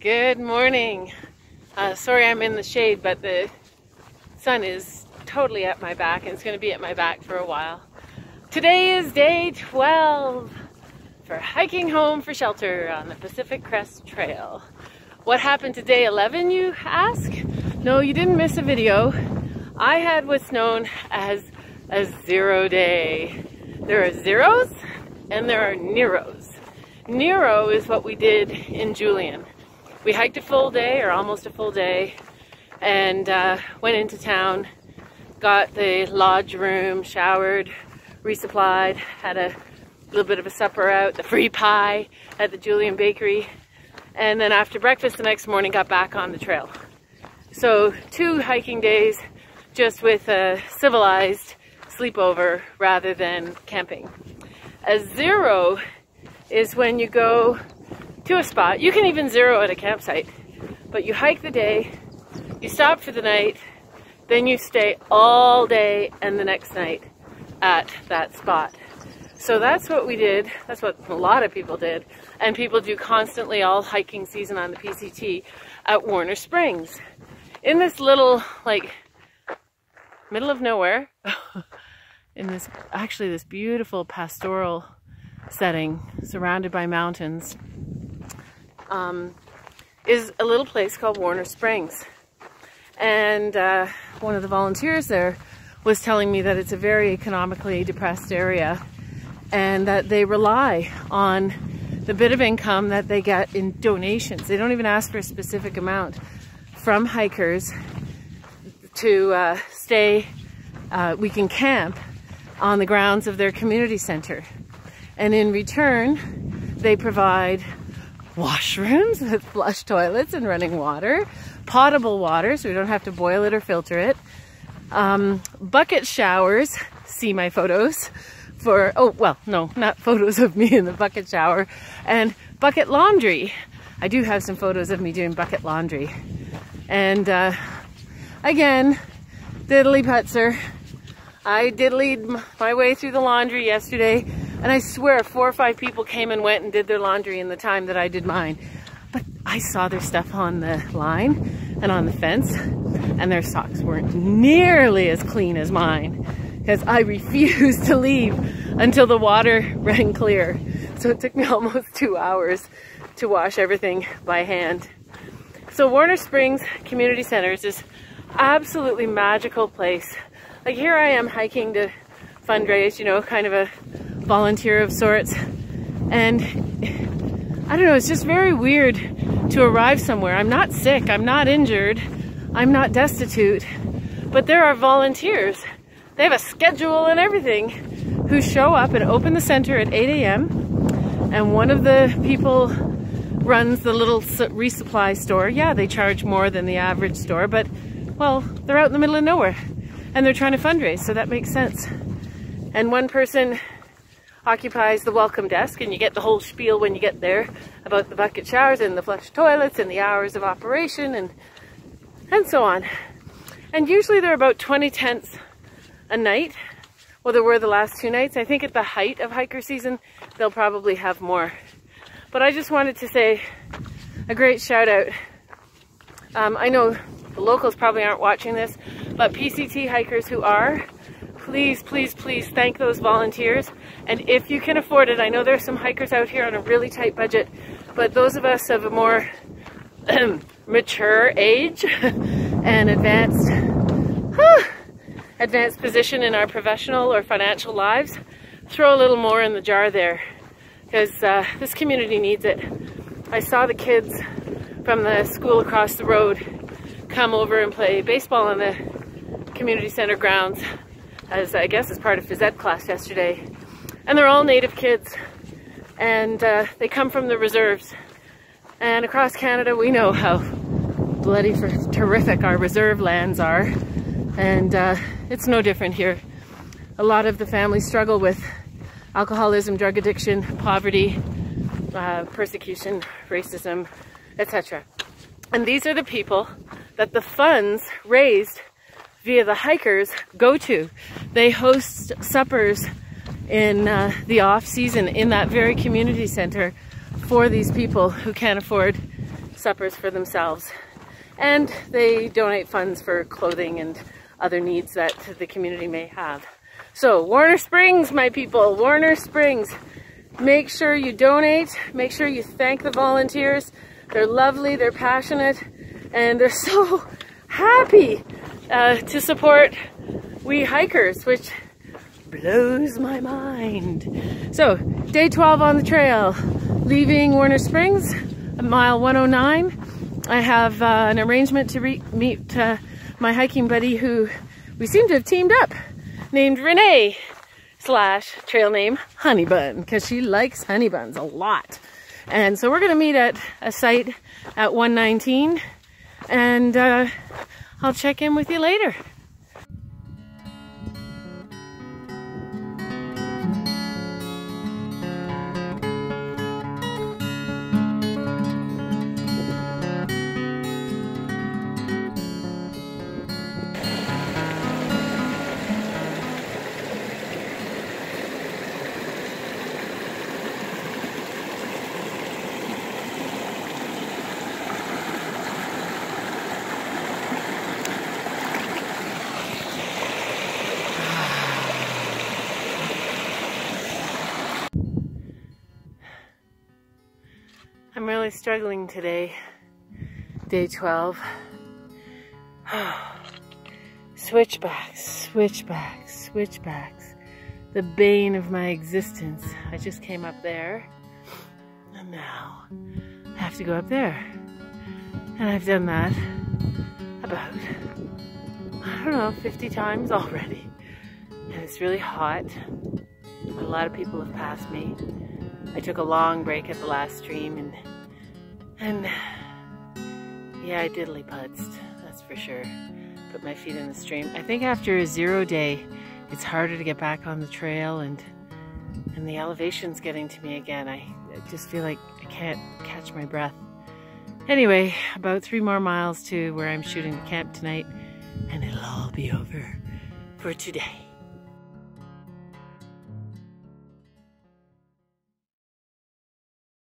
Good morning. Uh, sorry I'm in the shade, but the sun is totally at my back and it's going to be at my back for a while. Today is day 12 for hiking home for shelter on the Pacific Crest Trail. What happened to day 11, you ask? No, you didn't miss a video. I had what's known as a zero day. There are zeros and there are Neros. Nero is what we did in Julian. We hiked a full day or almost a full day and uh, went into town, got the lodge room, showered, resupplied, had a little bit of a supper out, the free pie at the Julian Bakery, and then after breakfast the next morning got back on the trail. So two hiking days just with a civilized sleepover rather than camping. A zero is when you go to a spot, you can even zero at a campsite, but you hike the day, you stop for the night, then you stay all day and the next night at that spot. So that's what we did. That's what a lot of people did. And people do constantly all hiking season on the PCT at Warner Springs. In this little, like, middle of nowhere, in this, actually this beautiful pastoral setting surrounded by mountains, um, is a little place called Warner Springs. And uh, one of the volunteers there was telling me that it's a very economically depressed area and that they rely on the bit of income that they get in donations. They don't even ask for a specific amount from hikers to uh, stay, uh, we can camp on the grounds of their community center. And in return, they provide washrooms with flush toilets and running water, potable water so we don't have to boil it or filter it, um, bucket showers, see my photos, for, oh, well, no, not photos of me in the bucket shower, and bucket laundry. I do have some photos of me doing bucket laundry. And uh, again, diddly putzer. I diddlied my way through the laundry yesterday, and I swear four or five people came and went and did their laundry in the time that I did mine. But I saw their stuff on the line and on the fence, and their socks weren't nearly as clean as mine because I refused to leave until the water ran clear. So it took me almost two hours to wash everything by hand. So Warner Springs Community Center is this absolutely magical place. Like here I am hiking to fundraise, you know, kind of a volunteer of sorts. And I don't know, it's just very weird to arrive somewhere. I'm not sick, I'm not injured, I'm not destitute, but there are volunteers they have a schedule and everything who show up and open the center at 8 a.m. And one of the people runs the little resupply store. Yeah, they charge more than the average store, but well, they're out in the middle of nowhere and they're trying to fundraise, so that makes sense. And one person occupies the welcome desk and you get the whole spiel when you get there about the bucket showers and the flush toilets and the hours of operation and and so on. And usually they're about 20 tents a night. Well, there were the last two nights. I think at the height of hiker season, they'll probably have more. But I just wanted to say a great shout out. Um, I know the locals probably aren't watching this, but PCT hikers who are, please, please, please thank those volunteers. And if you can afford it, I know there's some hikers out here on a really tight budget, but those of us of a more mature age and advanced, advanced position in our professional or financial lives, throw a little more in the jar there because uh, this community needs it. I saw the kids from the school across the road come over and play baseball on the community center grounds as I guess as part of phys ed class yesterday. And they're all native kids and uh, they come from the reserves. And across Canada we know how bloody terrific our reserve lands are. And uh, it's no different here. A lot of the families struggle with alcoholism, drug addiction, poverty, uh, persecution, racism, etc. And these are the people that the funds raised via the hikers go to. They host suppers in uh, the off season in that very community center for these people who can't afford suppers for themselves. And they donate funds for clothing and other needs that the community may have. So Warner Springs, my people, Warner Springs. Make sure you donate. Make sure you thank the volunteers. They're lovely, they're passionate, and they're so happy uh, to support we hikers, which blows my mind. So, day 12 on the trail, leaving Warner Springs, mile 109. I have uh, an arrangement to meet uh, my hiking buddy who we seem to have teamed up, named Renee slash trail name Honey Bun, because she likes honey buns a lot. And so we're gonna meet at a site at 119 and uh, I'll check in with you later. Really struggling today. Day 12. switchbacks, switchbacks, switchbacks. The bane of my existence. I just came up there. And now I have to go up there. And I've done that about, I don't know, 50 times already. And it's really hot. A lot of people have passed me. I took a long break at the last stream and and yeah, I diddly putzed, that's for sure. Put my feet in the stream. I think after a zero day, it's harder to get back on the trail and and the elevation's getting to me again. I, I just feel like I can't catch my breath. Anyway, about three more miles to where I'm shooting the camp tonight and it'll all be over for today.